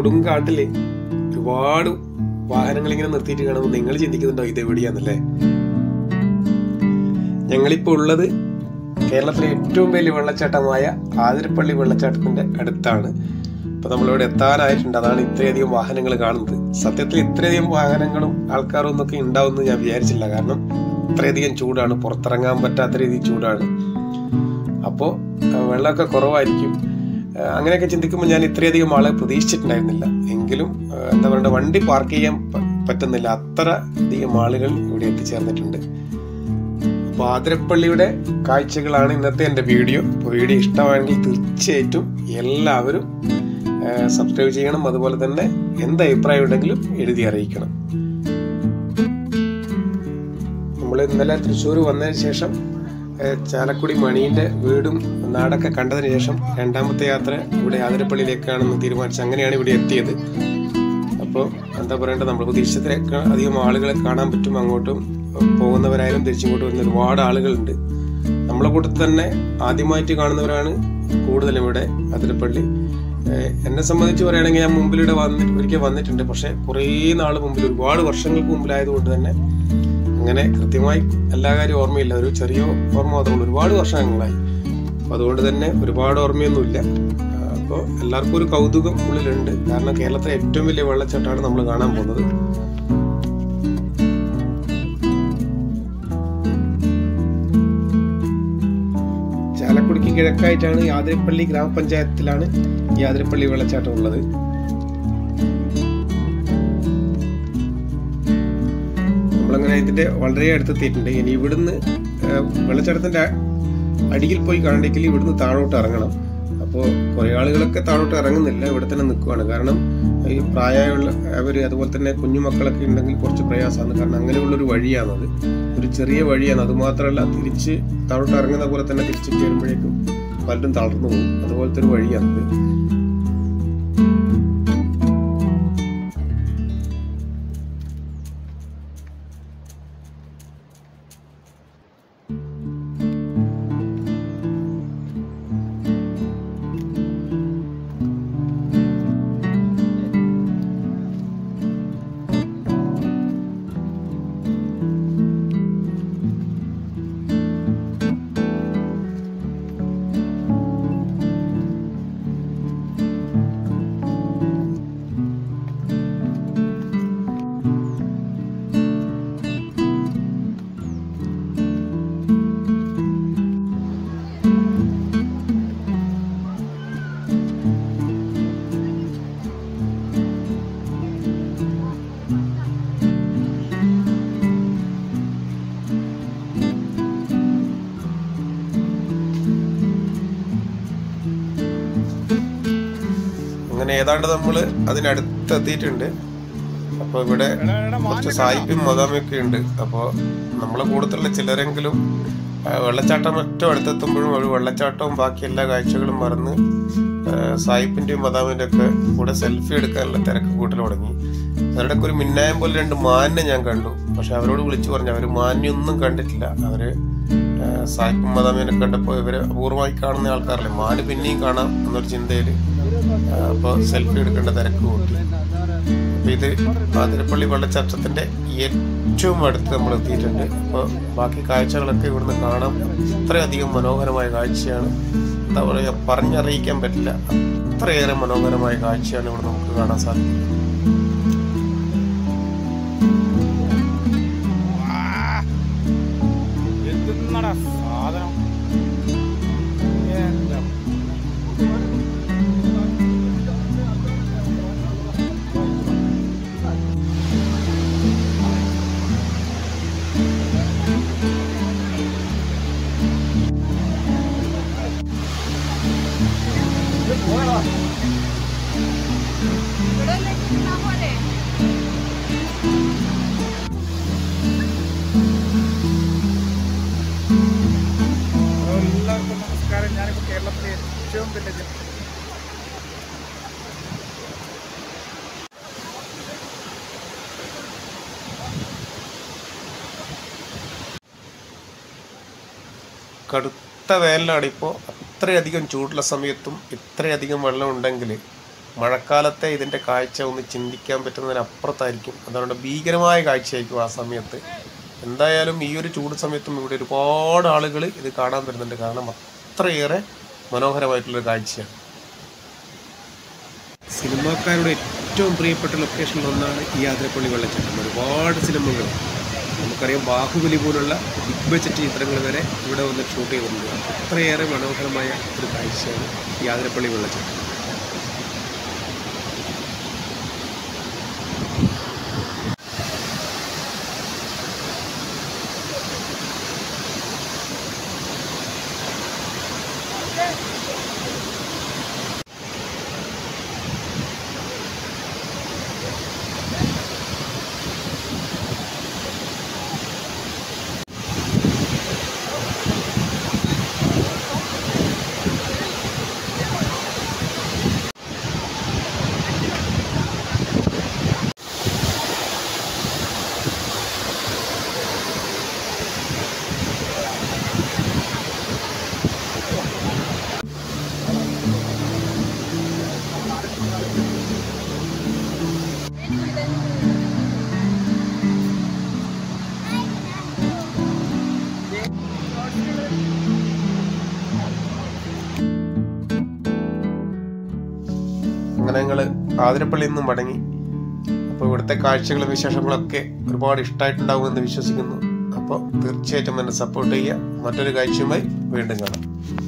കൊടുങ്കാട്ടിൽ ഒരുപാട് വാഹനങ്ങൾ ഇങ്ങനെ നിർത്തിയിട്ട് കാണുമ്പോൾ നിങ്ങൾ ചിന്തിക്കുന്നുണ്ടോ ഇത് എവിടെയാന്നല്ലേ? ഞങ്ങളിപ്പോൾ ഉള്ളത് കേരളത്തിലെ ഏറ്റവും വലിയ വെള്ളച്ചാട്ടമായ ആതിരപ്പള്ളി വെള്ളച്ചാട്ടത്തിന്റെ അടുത്താണ്. ഇപ്പൊ നമ്മളിവിടെ എത്താനായിട്ടുണ്ട്. അതാണ് ഇത്രയധികം വാഹനങ്ങൾ കാണുന്നത്. സത്യത്തിൽ ഇത്രയധികം വാഹനങ്ങളും ആൾക്കാരും ഒന്നൊക്കെ ഉണ്ടാവുമെന്ന് ഞാൻ വിചാരിച്ചില്ല. കാരണം അത്രയധികം ചൂടാണ്. പുറത്തിറങ്ങാൻ പറ്റാത്ത രീതി ചൂടാണ്. അപ്പോൾ വെള്ളമൊക്കെ കുറവായിരിക്കും. അങ്ങനെയൊക്കെ ചിന്തിക്കുമ്പോൾ ഞാൻ ഇത്രയധികം ആളെ പ്രതീക്ഷിച്ചിട്ടുണ്ടായിരുന്നില്ല. എങ്കിലും എന്താ പറയുക വണ്ടി പാർക്ക് ചെയ്യാൻ പറ്റുന്നില്ല. അത്ര അധികം ആളുകൾ ഇവിടെ എത്തിച്ചേർന്നിട്ടുണ്ട്. അപ്പോൾ ആതിരപ്പള്ളിയുടെ കാഴ്ചകളാണ് ഇന്നത്തെ എന്റെ വീഡിയോ. അപ്പോൾ വീഡിയോ ഇഷ്ടമാണെങ്കിൽ തീർച്ചയായിട്ടും എല്ലാവരും സബ്സ്ക്രൈബ് ചെയ്യണം. അതുപോലെ തന്നെ എന്ത് അഭിപ്രായം ഉണ്ടെങ്കിലും എഴുതി അറിയിക്കണം. നമ്മൾ ഇന്നലെ തൃശ്ശൂർ വന്നതിന് ശേഷം ചാലക്കുടി മണീന്റെ വീടും നാടൊക്കെ കണ്ടതിന് ശേഷം രണ്ടാമത്തെ യാത്ര ഇവിടെ ആതിരപ്പള്ളിയിലേക്കാണെന്ന് തീരുമാനിച്ചു അങ്ങനെയാണ് ഇവിടെ എത്തിയത്. അപ്പോൾ എന്താ പറയേണ്ടത്? നമ്മൾ പ്രതീക്ഷിച്ചതിനേക്കാൾ അധികം ആളുകളെ കാണാൻ പറ്റും അങ്ങോട്ടും പോകുന്നവരായാലും തിരിച്ചിങ്ങോട്ട് വരുന്ന ഒരുപാട് ആളുകളുണ്ട്. നമ്മളെ കൂട്ടത്തിൽ തന്നെ ആദ്യമായിട്ട് കാണുന്നവരാണ് കൂടുതലും ഇവിടെ അതിരപ്പള്ളി എന്നെ സംബന്ധിച്ച് പറയുകയാണെങ്കിൽ ഞാൻ മുമ്പിലൂടെ വന്നിട്ട് ഒരിക്കൽ വന്നിട്ടുണ്ട്. പക്ഷേ കുറേ നാൾ മുമ്പിൽ ഒരുപാട് വർഷങ്ങൾക്ക് മുമ്പിലായതുകൊണ്ട് തന്നെ അങ്ങനെ കൃത്യമായി എല്ലാ കാര്യവും ഓർമ്മയില്ല. ഒരു ചെറിയ ഓർമ്മ ഉള്ളൂ. ഒരുപാട് വർഷങ്ങളായി. അപ്പോൾ അതുകൊണ്ട് തന്നെ ഒരുപാട് ഓർമ്മയൊന്നുമില്ല. അപ്പോൾ എല്ലാവർക്കും ഒരു കൗതുകം ഉള്ളിലുണ്ട്. കാരണം കേരളത്തിലെ ഏറ്റവും വലിയ വെള്ളച്ചാട്ടമാണ് നമ്മൾ കാണാൻ പോകുന്നത്. ചാലക്കുടിക്ക് കിഴക്കായിട്ടാണ് യാതിരപ്പള്ളി ഗ്രാമപഞ്ചായത്തിലാണ് യാതിരപ്പള്ളി വെള്ളച്ചാട്ടം ഉള്ളത്. ഇതിന്റെ വളരെ അടുത്തെത്തിയിട്ടുണ്ട്. ഇനി ഇവിടുന്ന് വെള്ളച്ചാട്ടത്തിന്റെ അടിയിൽ പോയി കാണണമെങ്കിൽ ഇവിടുന്ന് താഴോട്ട് ഇറങ്ങണം. അപ്പോൾ കുറേ ആളുകളൊക്കെ താഴോട്ട് ഇറങ്ങുന്നില്ല ഇവിടെ തന്നെ നിൽക്കുവാണ്. കാരണം ഈ പ്രായമുള്ള അവർ അതുപോലെ തന്നെ കുഞ്ഞുമക്കളൊക്കെ ഉണ്ടെങ്കിൽ കുറച്ച് പ്രയാസമാണ്. കാരണം അങ്ങനെയുള്ളൊരു വഴിയാണത് ഒരു ചെറിയ വഴിയാണ്. അതുമാത്രമല്ല തിരിച്ച് താഴോട്ട് ഇറങ്ങുന്ന പോലെ തന്നെ തിരിച്ച് കയറുമ്പോഴേക്കും പലരും തളർന്നു പോകും. അതുപോലത്തെ ഒരു വഴിയാണത് അങ്ങനെ ഏതാണ്ട് നമ്മൾ അതിനടുത്തെത്തിയിട്ടുണ്ട്. അപ്പോൾ ഇവിടെ കുറച്ച് സായിപ്പും മദാമയൊക്കെ ഉണ്ട്. അപ്പോൾ നമ്മളെ കൂട്ടത്തിലുള്ള ചിലരെങ്കിലും വെള്ളച്ചാട്ടം ഏറ്റവും അടുത്തെത്തുമ്പോഴും ഒരു വെള്ളച്ചാട്ടവും ബാക്കി എല്ലാ കാഴ്ചകളും മറന്ന് സായിപ്പിന്റെയും മദാമിന്റെ ഒക്കെ കൂടെ സെൽഫി എടുക്കാനുള്ള തിരക്ക് കൂട്ടൽ തുടങ്ങി. അവരുടെയൊക്കെ ഒരു മിന്നായം പോലെ രണ്ട് മാനിനെ ഞാൻ കണ്ടു. പക്ഷെ അവരോട് വിളിച്ചു പറഞ്ഞു അവർ മാന്യൊന്നും കണ്ടിട്ടില്ല. അവർ സായിപ്പും മദാമിനെ കണ്ടപ്പോൾ ഇവർ അപൂർവമായി കാണുന്ന ആൾക്കാരല്ലേ? മാന് പിന്നെയും കാണാം എന്നൊരു ചിന്തയിൽ അപ്പോൾ സെൽഫി എടുക്കേണ്ട തിരക്ക് കൂട്ടി. അപ്പോൾ ഇത് പാതിരപ്പള്ളി വെള്ളച്ചാട്ടത്തിന്റെ ഏറ്റവും അടുത്ത് നമ്മൾ എത്തിയിട്ടുണ്ട്. അപ്പോൾ ബാക്കി കാഴ്ചകളൊക്കെ ഇവിടുന്ന് കാണാം. ഇത്രയധികം മനോഹരമായ കാഴ്ചയാണ്. എന്താ പറയുക പറഞ്ഞറിയിക്കാൻ പറ്റില്ല. അത്രയേറെ മനോഹരമായ കാഴ്ചയാണ് ഇവിടെ നമുക്ക് കാണാൻ സാധിക്കുന്നത്. സാധനം. എല്ലാവർക്കും നമസ്കാരം. ഞാനിപ്പോൾ കേരളത്തിലെ ഏറ്റവും വലിയ കടുത്ത വേനലാണ് ഇപ്പോൾ അത്രയധികം ചൂടുള്ള സമയത്തും ഇത്രയധികം വെള്ളം ഉണ്ടെങ്കിൽ മഴക്കാലത്തെ ഇതിന്റെ കാഴ്ച ഒന്ന് ചിന്തിക്കാൻ പറ്റുന്നതിനപ്പുറത്തായിരിക്കും. അതുകൊണ്ട് ഭീകരമായ കാഴ്ചയായിരിക്കും ആ സമയത്ത്. എന്തായാലും ഈ ഒരു ചൂട് സമയത്തും ഇവിടെ ഒരുപാട് ആളുകൾ ഇത് കാണാൻ വരുന്നുണ്ട്. കാരണം അത്രയേറെ മനോഹരമായിട്ടുള്ളൊരു കാഴ്ചയാണ്. സിനിമാക്കാരുടെ ഏറ്റവും പ്രിയപ്പെട്ട ലൊക്കേഷനിൽ ഒന്നാണ് ഈ ആതിരപ്പള്ളി വെള്ളച്ചാട്ടം. ഒരുപാട് സിനിമകൾ. നമുക്കറിയാം ബാഹുബലി പോലുള്ള ബിഗ് ബജറ്റ് ചിത്രങ്ങൾ വരെ ഇവിടെ വന്ന് ഷൂട്ട് ചെയ്തിട്ടുണ്ട്. അത്രയേറെ മനോഹരമായ ഒരു കാഴ്ചയാണ് ഈ ആതിരപ്പള്ളി വെള്ളച്ചാട്ടം. ആതിരപ്പള്ളിയിൽ നിന്നും മടങ്ങി. അപ്പോൾ ഇവിടുത്തെ കാഴ്ചകളും വിശേഷങ്ങളൊക്കെ ഒരുപാട് ഇഷ്ടമായിട്ടുണ്ടാവുമെന്ന് വിശ്വസിക്കുന്നു. അപ്പോൾ തീർച്ചയായിട്ടും എന്നെ സപ്പോർട്ട് ചെയ്യുക. മറ്റൊരു കാഴ്ചയുമായി വീണ്ടും കാണാം.